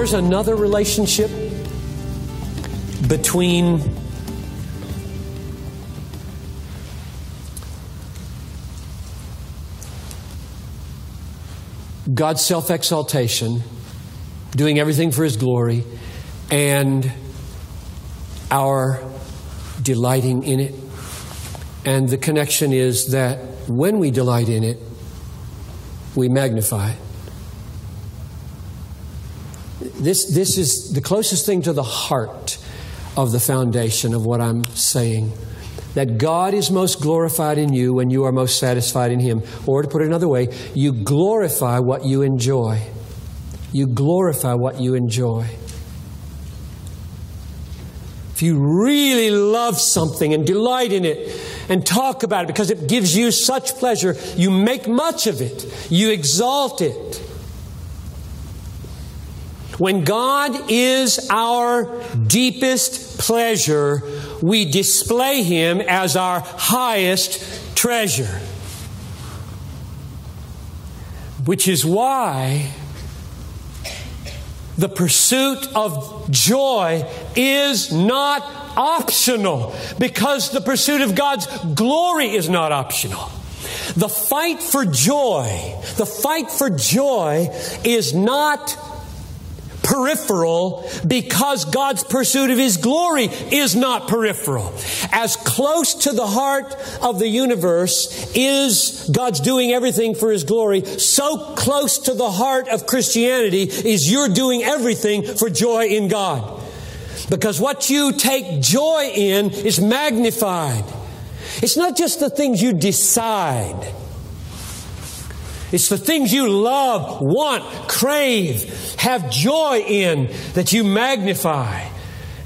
there's another relationship between God's self exaltation, doing everything for His glory, and our delighting in it. And the connection is that when we delight in it, we magnify it. This, this is the closest thing to the heart of the foundation of what I'm saying. That God is most glorified in you when you are most satisfied in Him. Or to put it another way, you glorify what you enjoy. You glorify what you enjoy. If you really love something and delight in it and talk about it because it gives you such pleasure, you make much of it, you exalt it. When God is our deepest pleasure, we display Him as our highest treasure. Which is why the pursuit of joy is not optional because the pursuit of God's glory is not optional. The fight for joy, the fight for joy is not peripheral because God's pursuit of His glory is not peripheral. As close to the heart of the universe is God's doing everything for His glory, so close to the heart of Christianity is you're doing everything for joy in God. Because what you take joy in is magnified. It's not just the things you decide. It's the things you love, want, crave, have joy in that you magnify.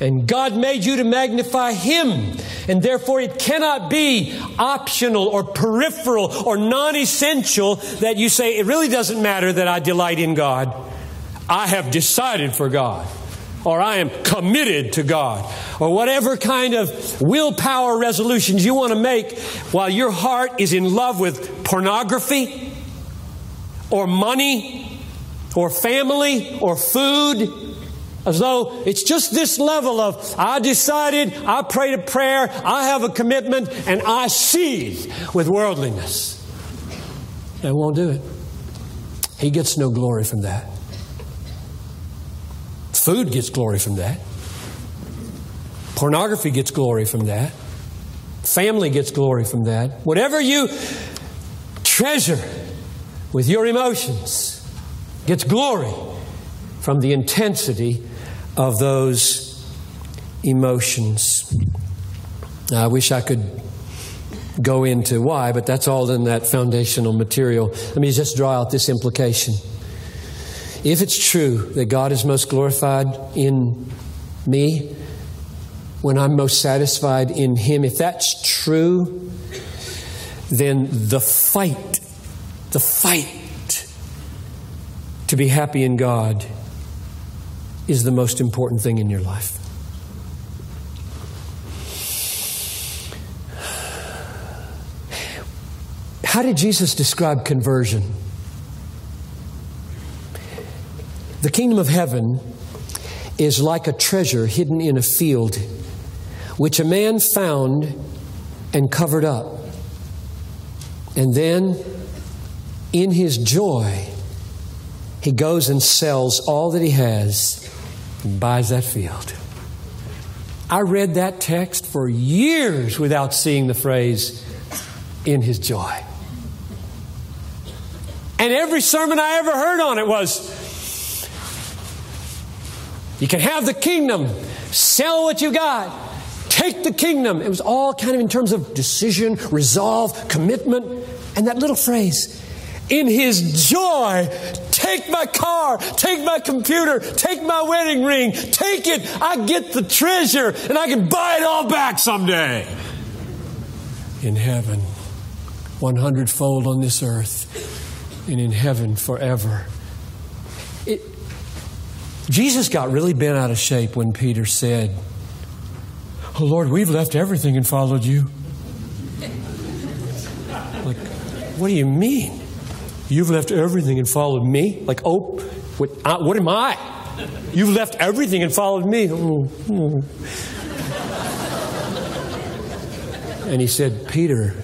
And God made you to magnify Him. And therefore, it cannot be optional or peripheral or non essential that you say, it really doesn't matter that I delight in God. I have decided for God. Or I am committed to God. Or whatever kind of willpower resolutions you want to make while your heart is in love with pornography or money or family or food. As though it's just this level of, I decided, I prayed a prayer, I have a commitment, and I seethe with worldliness. That won't do it. He gets no glory from that. Food gets glory from that. Pornography gets glory from that. Family gets glory from that. Whatever you treasure with your emotions gets glory from the intensity of those emotions. I wish I could go into why, but that's all in that foundational material. Let me just draw out this implication. If it's true that God is most glorified in me, when I'm most satisfied in Him, if that's true, then the fight the fight to be happy in God is the most important thing in your life. How did Jesus describe conversion? The kingdom of heaven is like a treasure hidden in a field, which a man found and covered up. And then in his joy, he goes and sells all that he has and buys that field. I read that text for years without seeing the phrase, in his joy. And every sermon I ever heard on it was, you can have the kingdom, sell what you got, take the kingdom. It was all kind of in terms of decision, resolve, commitment. And that little phrase, in his joy, take my car, take my computer, take my wedding ring, take it. I get the treasure and I can buy it all back someday. In heaven, 100 fold on this earth, and in heaven forever. It, Jesus got really bent out of shape when Peter said, Oh Lord, we've left everything and followed you. Like, what do you mean? You've left everything and followed me? Like, oh, what, uh, what am I? You've left everything and followed me. And he said, Peter,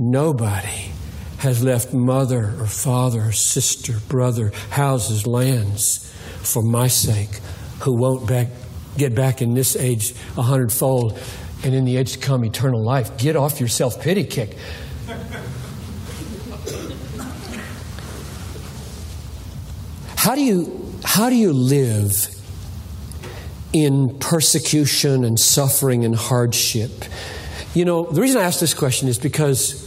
nobody has left mother or father or sister, brother, houses, lands for my sake who won't back, get back in this age a hundredfold and in the age to come eternal life. Get off your self pity kick. How do you, how do you live in persecution and suffering and hardship? You know, the reason I ask this question is because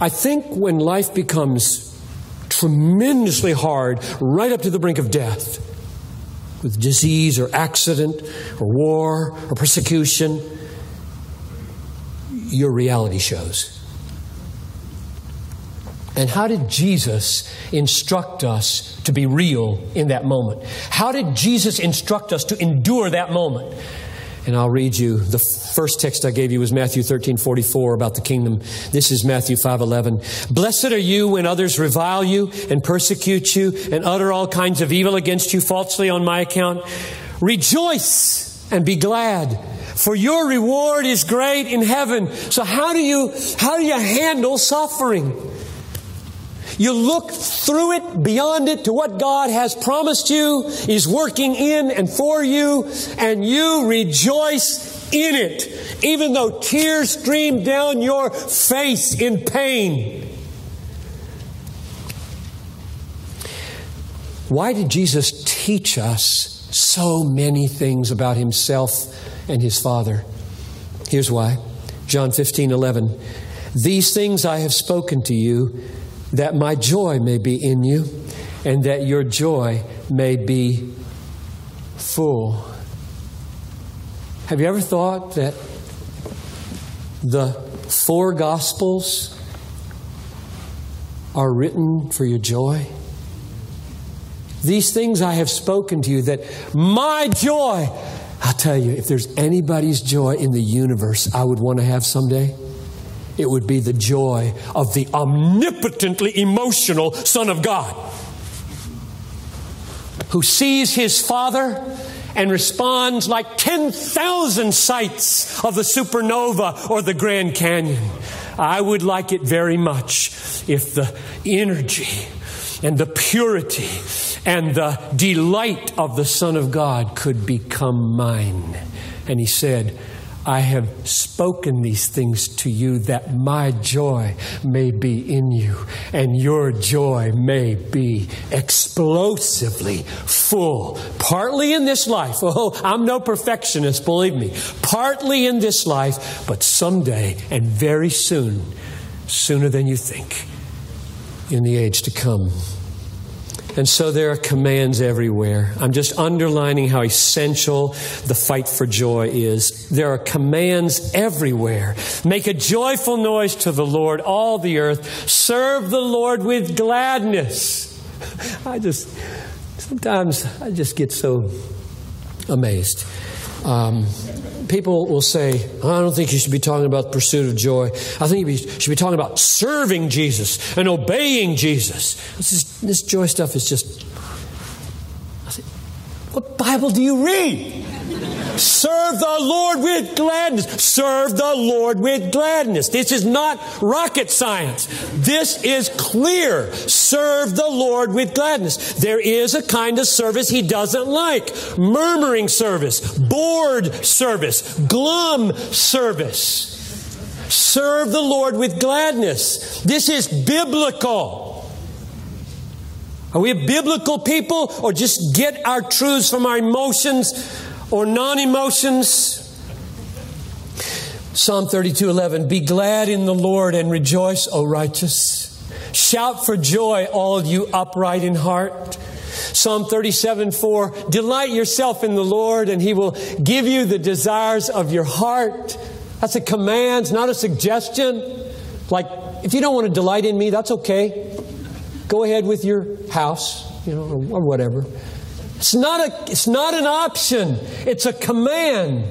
I think when life becomes tremendously hard, right up to the brink of death, with disease or accident or war or persecution, your reality shows. And how did Jesus instruct us to be real in that moment? How did Jesus instruct us to endure that moment? And I'll read you the first text I gave you was Matthew 13, 44 about the kingdom. This is Matthew 5, 11. Blessed are you when others revile you and persecute you and utter all kinds of evil against you falsely on my account. Rejoice and be glad for your reward is great in heaven. So how do you, how do you handle suffering? You look through it, beyond it, to what God has promised you is working in and for you, and you rejoice in it, even though tears stream down your face in pain. Why did Jesus teach us so many things about himself and his Father? Here's why. John 15, 11. These things I have spoken to you that my joy may be in you and that your joy may be full. Have you ever thought that the four Gospels are written for your joy? These things I have spoken to you that my joy, I'll tell you, if there's anybody's joy in the universe I would want to have someday, it would be the joy of the omnipotently emotional Son of God who sees his Father and responds like 10,000 sights of the supernova or the Grand Canyon. I would like it very much if the energy and the purity and the delight of the Son of God could become mine. And he said, I have spoken these things to you that my joy may be in you and your joy may be explosively full. Partly in this life. Oh, I'm no perfectionist, believe me. Partly in this life, but someday and very soon, sooner than you think, in the age to come. And so there are commands everywhere. I'm just underlining how essential the fight for joy is. There are commands everywhere. Make a joyful noise to the Lord, all the earth. Serve the Lord with gladness. I just, sometimes I just get so amazed. Um, people will say, I don't think you should be talking about the pursuit of joy. I think you should be talking about serving Jesus and obeying Jesus. This, is, this joy stuff is just. I Say, what Bible do you read? Serve the Lord with gladness. Serve the Lord with gladness. This is not rocket science. This is clear. Serve the Lord with gladness. There is a kind of service he doesn't like. Murmuring service, bored service, glum service. Serve the Lord with gladness. This is biblical. Are we a biblical people or just get our truths from our emotions or non emotions. Psalm 32:11 Be glad in the Lord and rejoice, O righteous. Shout for joy, all you upright in heart. Psalm 37 4 Delight yourself in the Lord, and he will give you the desires of your heart. That's a command, not a suggestion. Like, if you don't want to delight in me, that's okay. Go ahead with your house, you know, or whatever. It's not, a, it's not an option, it's a command.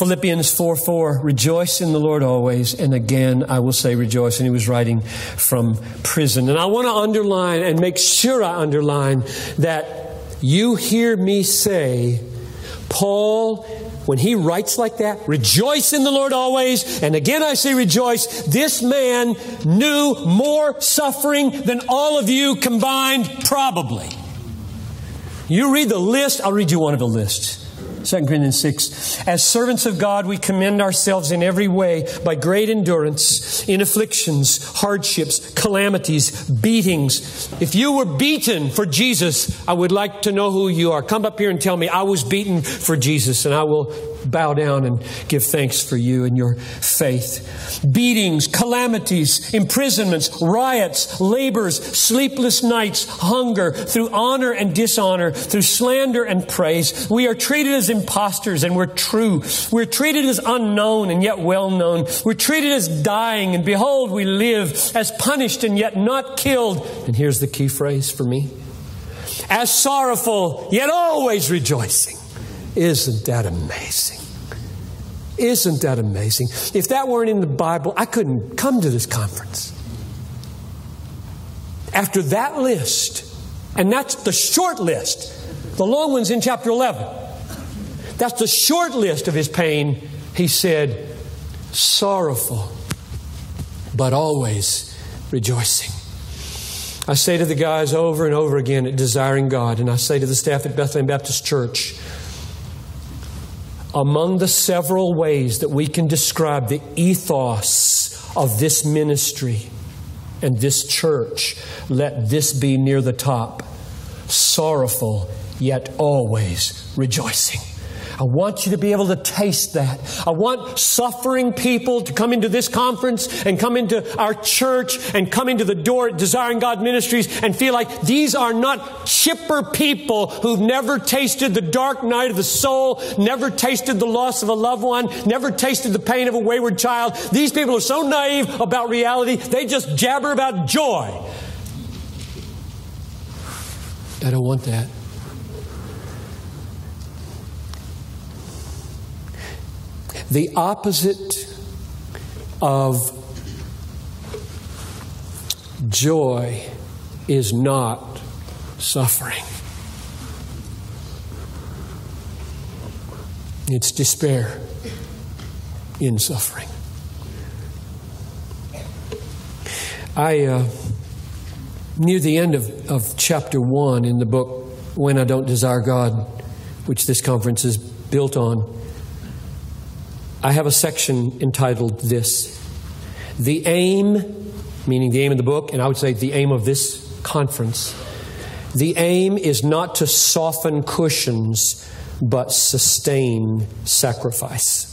Philippians 4 4, rejoice in the Lord always. And again, I will say rejoice. And he was writing from prison. And I want to underline and make sure I underline that you hear me say, Paul when he writes like that, rejoice in the Lord always, and again I say rejoice, this man knew more suffering than all of you combined, probably. You read the list, I'll read you one of the lists. 2 Corinthians 6. As servants of God, we commend ourselves in every way by great endurance in afflictions, hardships, calamities, beatings. If you were beaten for Jesus, I would like to know who you are. Come up here and tell me, I was beaten for Jesus, and I will bow down and give thanks for you and your faith. Beatings, calamities, imprisonments, riots, labors, sleepless nights, hunger, through honor and dishonor, through slander and praise. We are treated as impostors and we're true. We're treated as unknown and yet well known. We're treated as dying and behold, we live as punished and yet not killed. And here's the key phrase for me. As sorrowful, yet always rejoicing isn't that amazing? Isn't that amazing? If that weren't in the Bible, I couldn't come to this conference. After that list, and that's the short list, the long one's in chapter 11. That's the short list of his pain. He said, sorrowful, but always rejoicing. I say to the guys over and over again at Desiring God, and I say to the staff at Bethlehem Baptist Church, among the several ways that we can describe the ethos of this ministry and this church, let this be near the top sorrowful, yet always rejoicing. I want you to be able to taste that. I want suffering people to come into this conference and come into our church and come into the door at Desiring God Ministries and feel like these are not chipper people who've never tasted the dark night of the soul, never tasted the loss of a loved one, never tasted the pain of a wayward child. These people are so naive about reality, they just jabber about joy. I don't want that. The opposite of joy is not suffering. It's despair in suffering. I, uh, near the end of, of chapter one in the book, When I Don't Desire God, which this conference is built on, I have a section entitled This The Aim, meaning the aim of the book, and I would say the aim of this conference. The aim is not to soften cushions, but sustain sacrifice.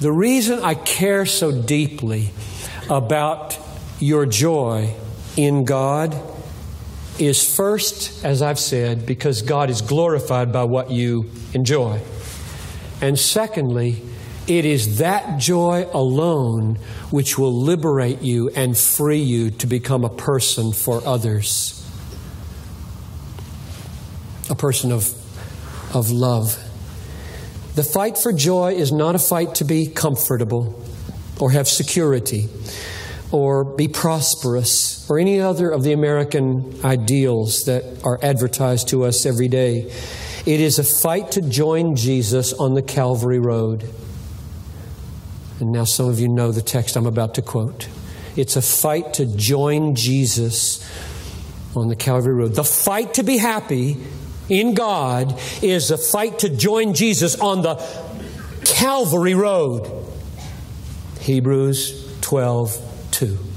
The reason I care so deeply about your joy in God is first, as I've said, because God is glorified by what you enjoy. And secondly, it is that joy alone which will liberate you and free you to become a person for others. A person of, of love. The fight for joy is not a fight to be comfortable or have security or be prosperous or any other of the American ideals that are advertised to us every day. It is a fight to join Jesus on the Calvary Road. And now some of you know the text I'm about to quote. It's a fight to join Jesus on the Calvary Road. The fight to be happy in God is a fight to join Jesus on the Calvary Road. Hebrews 12 2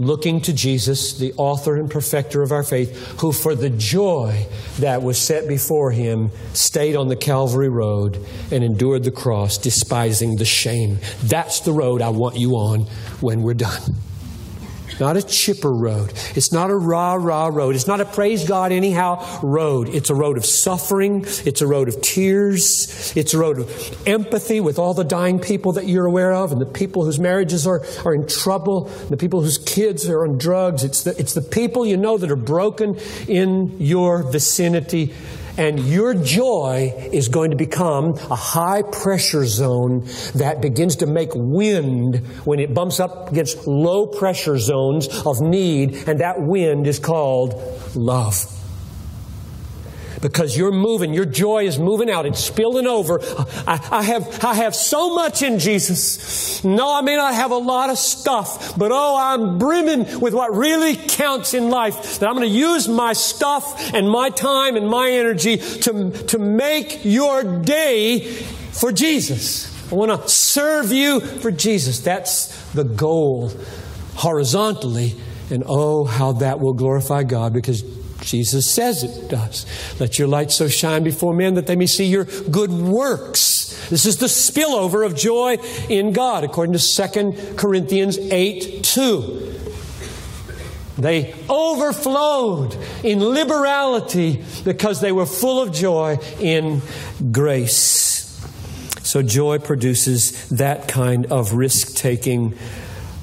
looking to Jesus, the author and perfecter of our faith, who for the joy that was set before him stayed on the Calvary road and endured the cross, despising the shame. That's the road I want you on when we're done not a chipper road. It's not a rah rah road. It's not a praise God anyhow road. It's a road of suffering. It's a road of tears. It's a road of empathy with all the dying people that you're aware of and the people whose marriages are, are in trouble, the people whose kids are on drugs. It's the, it's the people you know that are broken in your vicinity. And your joy is going to become a high pressure zone that begins to make wind when it bumps up against low pressure zones of need, and that wind is called love because you're moving. Your joy is moving out. It's spilling over. I, I, have, I have so much in Jesus. No, I may not have a lot of stuff, but oh, I'm brimming with what really counts in life. That I'm going to use my stuff and my time and my energy to, to make your day for Jesus. I want to serve you for Jesus. That's the goal horizontally. And oh, how that will glorify God because Jesus says it does. Let your light so shine before men that they may see your good works. This is the spillover of joy in God, according to 2 Corinthians 8 2. They overflowed in liberality because they were full of joy in grace. So, joy produces that kind of risk taking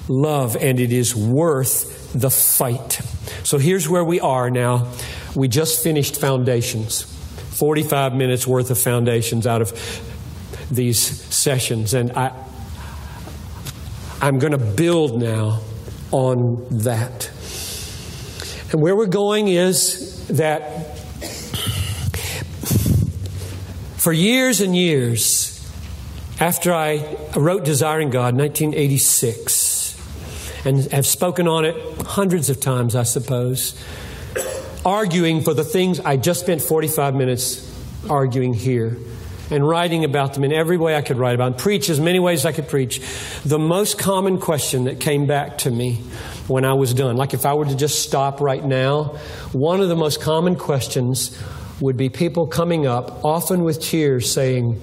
love, and it is worth the fight. So here's where we are now. We just finished foundations, 45 minutes worth of foundations out of these sessions. And I, I'm going to build now on that. And where we're going is that for years and years, after I wrote Desiring God, 1986, and have spoken on it hundreds of times, I suppose, arguing for the things I just spent 45 minutes arguing here and writing about them in every way I could write about them, preach as many ways I could preach. The most common question that came back to me when I was done, like if I were to just stop right now, one of the most common questions would be people coming up, often with tears, saying,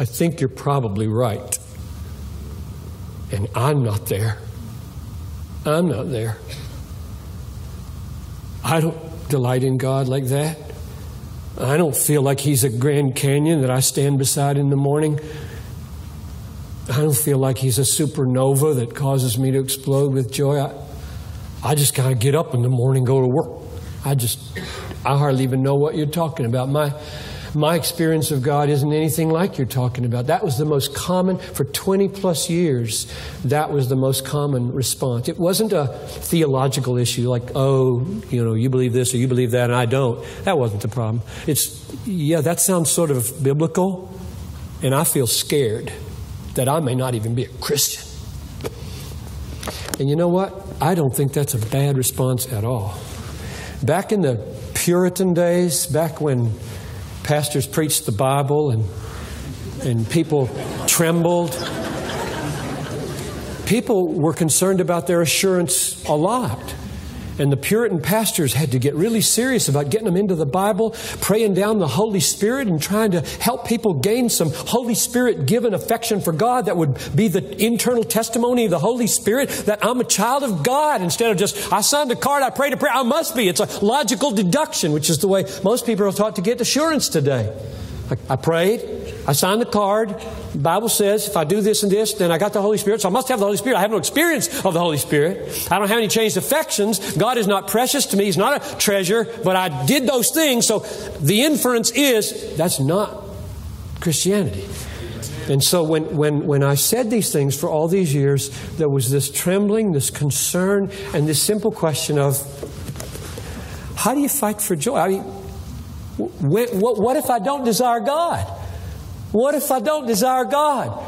I think you're probably right. And I'm not there. I'm not there. I don't delight in God like that. I don't feel like He's a Grand Canyon that I stand beside in the morning. I don't feel like He's a supernova that causes me to explode with joy. I, I just kind of get up in the morning, go to work. I just, I hardly even know what you're talking about. My, my experience of God isn't anything like you're talking about. That was the most common, for 20 plus years, that was the most common response. It wasn't a theological issue like, oh, you know, you believe this or you believe that and I don't. That wasn't the problem. It's, yeah, that sounds sort of biblical, and I feel scared that I may not even be a Christian. And you know what? I don't think that's a bad response at all. Back in the Puritan days, back when pastors preached the Bible and, and people trembled. People were concerned about their assurance a lot. And the Puritan pastors had to get really serious about getting them into the Bible, praying down the Holy Spirit, and trying to help people gain some Holy Spirit given affection for God that would be the internal testimony of the Holy Spirit that I'm a child of God instead of just, I signed a card, I prayed a prayer, I must be. It's a logical deduction, which is the way most people are taught to get assurance today. I, I prayed, I signed the card. The Bible says if I do this and this, then I got the Holy Spirit. So I must have the Holy Spirit. I have no experience of the Holy Spirit. I don't have any changed affections. God is not precious to me. He's not a treasure, but I did those things. So the inference is that's not Christianity. And so when, when, when I said these things for all these years, there was this trembling, this concern, and this simple question of how do you fight for joy? I mean, what, what if I don't desire God? What if I don't desire God?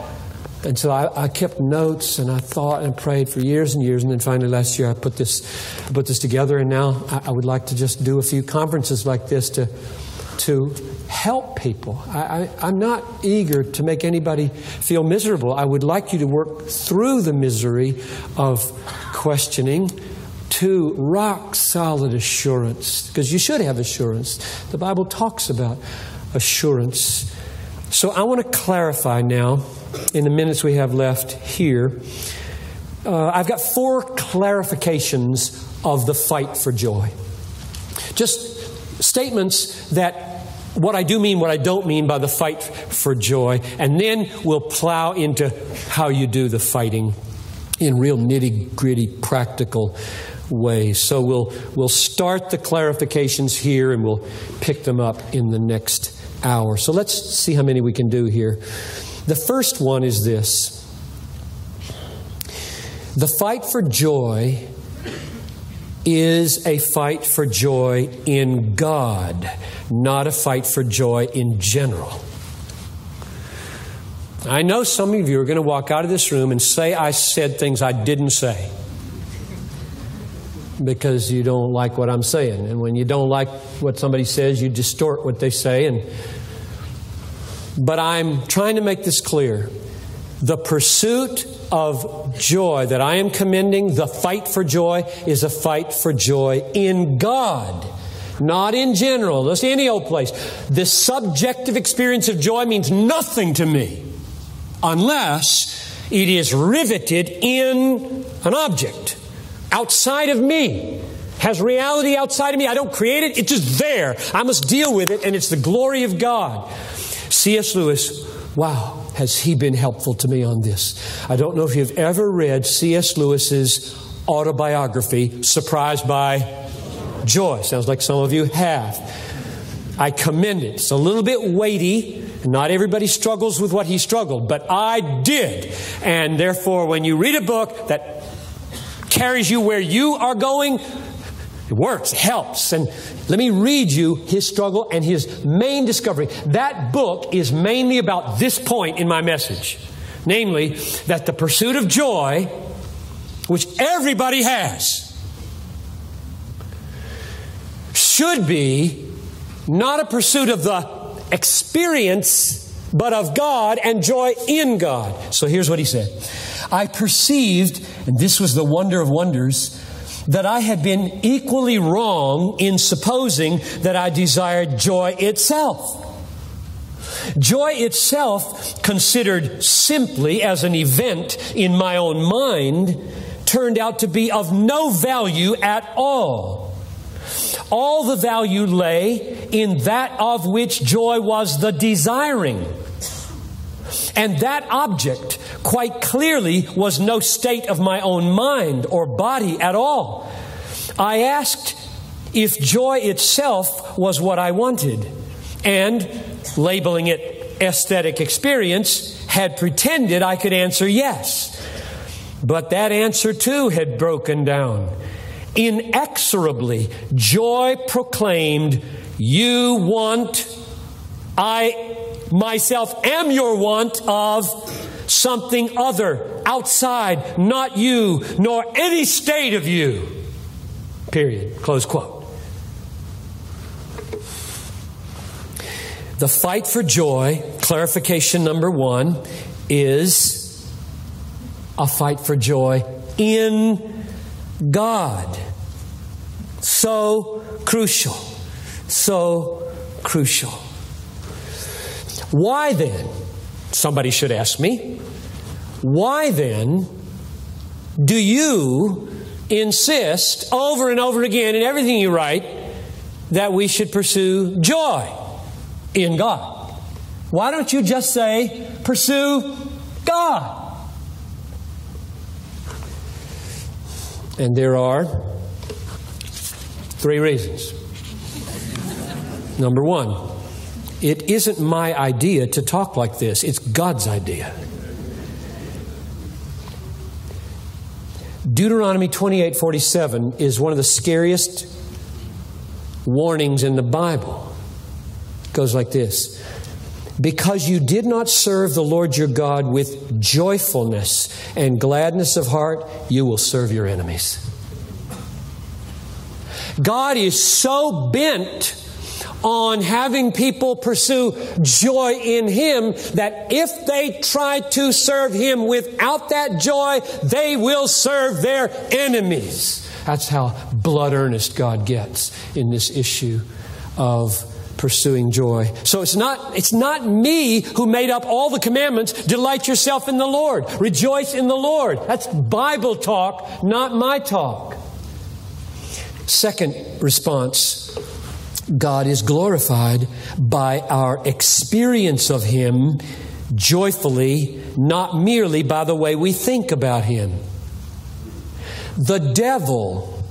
And so I, I, kept notes and I thought and prayed for years and years. And then finally last year I put this, I put this together. And now I, I would like to just do a few conferences like this to, to help people. I, am not eager to make anybody feel miserable. I would like you to work through the misery of questioning to rock solid assurance, because you should have assurance. The Bible talks about assurance. So I want to clarify now, in the minutes we have left here. Uh, I've got four clarifications of the fight for joy. Just statements that what I do mean, what I don't mean by the fight for joy, and then we'll plow into how you do the fighting in real nitty gritty practical ways. So we'll, we'll start the clarifications here and we'll pick them up in the next hour. So let's see how many we can do here. The first one is this the fight for joy is a fight for joy in God, not a fight for joy in general. I know some of you are going to walk out of this room and say I said things I didn't say because you don't like what I'm saying. And when you don't like what somebody says, you distort what they say. And but I'm trying to make this clear. The pursuit of joy that I am commending, the fight for joy, is a fight for joy in God, not in general, just any old place. The subjective experience of joy means nothing to me unless it is riveted in an object outside of me has reality outside of me. I don't create it, it's just there. I must deal with it, and it's the glory of God. C.S. Lewis, wow, has he been helpful to me on this? I don't know if you've ever read C.S. Lewis's autobiography, Surprised by Joy. Sounds like some of you have. I commend it. It's a little bit weighty. Not everybody struggles with what he struggled, but I did. And therefore, when you read a book that carries you where you are going, it works, it helps. And let me read you his struggle and his main discovery. That book is mainly about this point in my message. Namely, that the pursuit of joy, which everybody has, should be not a pursuit of the experience, but of God and joy in God. So here's what he said I perceived, and this was the wonder of wonders, that I had been equally wrong in supposing that I desired joy itself. Joy itself, considered simply as an event in my own mind, turned out to be of no value at all. All the value lay in that of which joy was the desiring. And that object quite clearly was no state of my own mind or body at all. I asked if joy itself was what I wanted, and labeling it aesthetic experience, had pretended I could answer yes. But that answer too had broken down. Inexorably, joy proclaimed, You want, I myself am your want of something other, outside, not you, nor any state of you. Period. Close quote. The fight for joy, clarification number one, is a fight for joy in God. So crucial. So crucial. Why then, somebody should ask me, why then do you insist over and over again in everything you write that we should pursue joy in God? Why don't you just say, pursue God? And there are three reasons. Number one, it isn't my idea to talk like this, it's God's idea. Deuteronomy 28 47 is one of the scariest warnings in the Bible. It goes like this Because you did not serve the Lord your God with joyfulness and gladness of heart, you will serve your enemies. God is so bent on having people pursue joy in Him that if they try to serve Him without that joy, they will serve their enemies. That's how blood earnest God gets in this issue of pursuing joy. So it's not, it's not me who made up all the commandments. Delight yourself in the Lord. Rejoice in the Lord. That's Bible talk, not my talk. Second response God is glorified by our experience of Him joyfully, not merely by the way we think about Him. The devil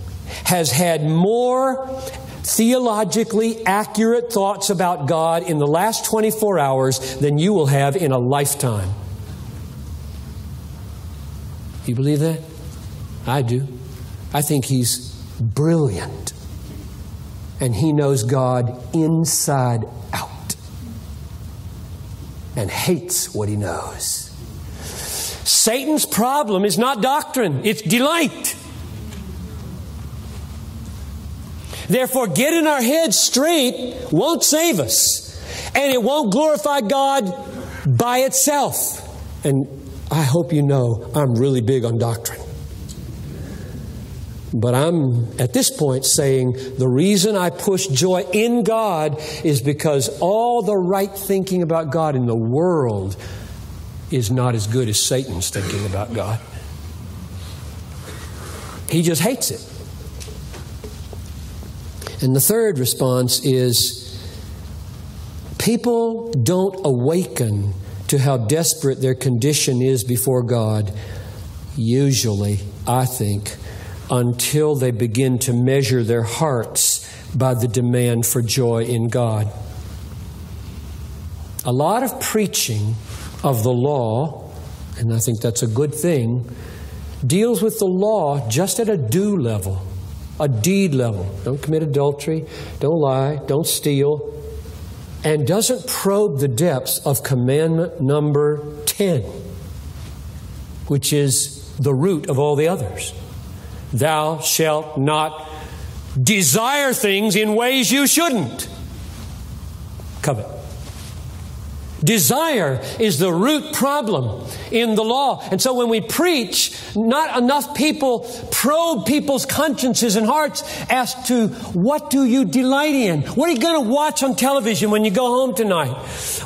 has had more theologically accurate thoughts about God in the last 24 hours than you will have in a lifetime. You believe that? I do. I think he's brilliant. And he knows God inside out and hates what he knows. Satan's problem is not doctrine, it's delight. Therefore, getting our heads straight won't save us. And it won't glorify God by itself. And I hope you know I'm really big on doctrine. But I'm at this point saying the reason I push joy in God is because all the right thinking about God in the world is not as good as Satan's thinking about God. He just hates it. And the third response is people don't awaken to how desperate their condition is before God, usually, I think, until they begin to measure their hearts by the demand for joy in God. A lot of preaching of the law, and I think that's a good thing, deals with the law just at a do level, a deed level. Don't commit adultery, don't lie, don't steal, and doesn't probe the depths of commandment number 10, which is the root of all the others. Thou shalt not desire things in ways you shouldn't. Covet. Desire is the root problem in the law. And so when we preach, not enough people probe people's consciences and hearts as to what do you delight in? What are you going to watch on television when you go home tonight?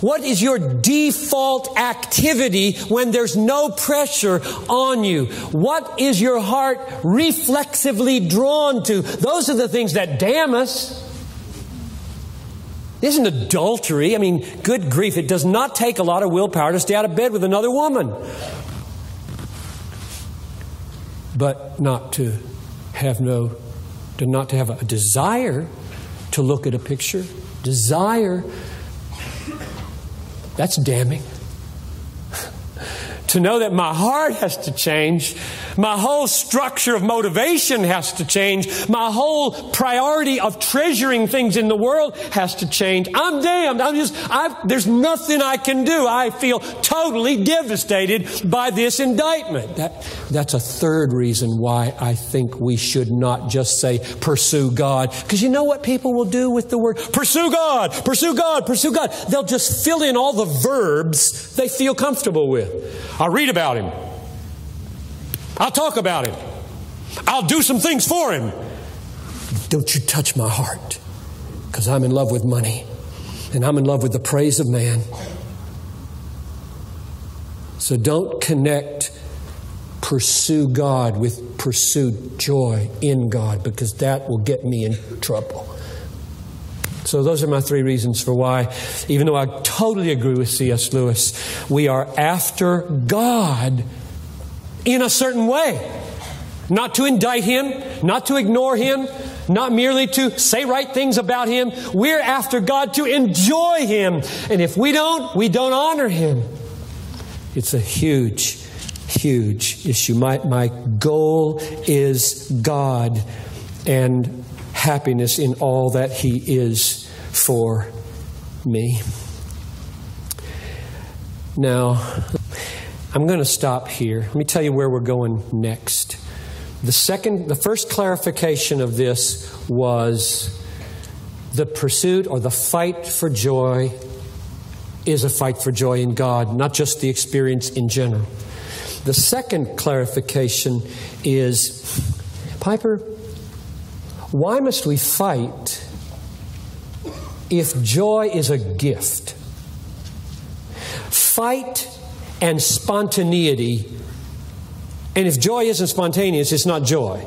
What is your default activity when there's no pressure on you? What is your heart reflexively drawn to? Those are the things that damn us. Isn't adultery? I mean, good grief, it does not take a lot of willpower to stay out of bed with another woman. But not to have no, to not to have a desire to look at a picture. Desire, that's damning. To know that my heart has to change my whole structure of motivation has to change. My whole priority of treasuring things in the world has to change. I'm damned. I'm just, I've, there's nothing I can do. I feel totally devastated by this indictment. That, that's a third reason why I think we should not just say pursue God. Because you know what people will do with the word pursue God, pursue God, pursue God? They'll just fill in all the verbs they feel comfortable with. I'll read about Him. I'll talk about him. I'll do some things for him. Don't you touch my heart because I'm in love with money and I'm in love with the praise of man. So don't connect pursue God with pursue joy in God because that will get me in trouble. So, those are my three reasons for why, even though I totally agree with C.S. Lewis, we are after God in a certain way. Not to indict him, not to ignore him, not merely to say right things about him. We're after God to enjoy him. And if we don't, we don't honor him. It's a huge, huge issue. My, my goal is God and happiness in all that he is for me. Now, I'm going to stop here. Let me tell you where we're going next. The second, the first clarification of this was the pursuit or the fight for joy is a fight for joy in God, not just the experience in general. The second clarification is Piper, why must we fight if joy is a gift? Fight and spontaneity. And if joy isn't spontaneous, it's not joy.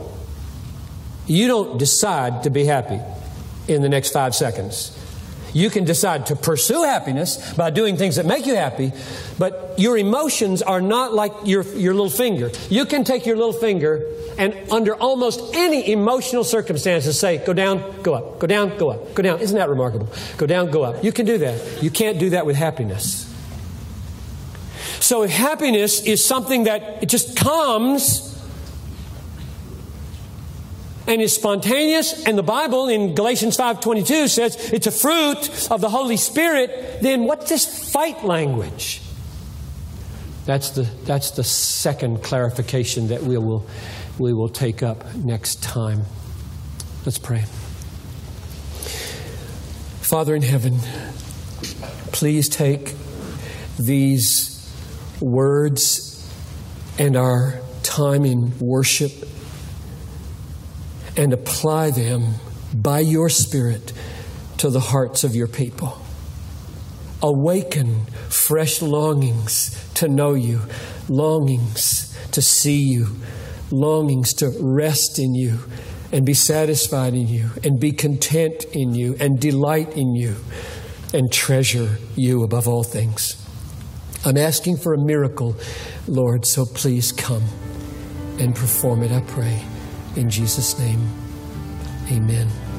You don't decide to be happy in the next five seconds. You can decide to pursue happiness by doing things that make you happy, but your emotions are not like your, your little finger. You can take your little finger and under almost any emotional circumstances say, go down, go up, go down, go up, go down. Isn't that remarkable? Go down, go up. You can do that. You can't do that with happiness. So if happiness is something that it just comes and is spontaneous and the bible in galatians 5.22 says it's a fruit of the holy spirit then what's this fight language that's the, that's the second clarification that we will, we will take up next time. Let's pray. Father in heaven, please take these words and our time in worship and apply them by your Spirit to the hearts of your people. Awaken fresh longings to know you, longings to see you, longings to rest in you and be satisfied in you and be content in you and delight in you and treasure you above all things. I'm asking for a miracle, Lord, so please come and perform it, I pray. In Jesus' name, amen.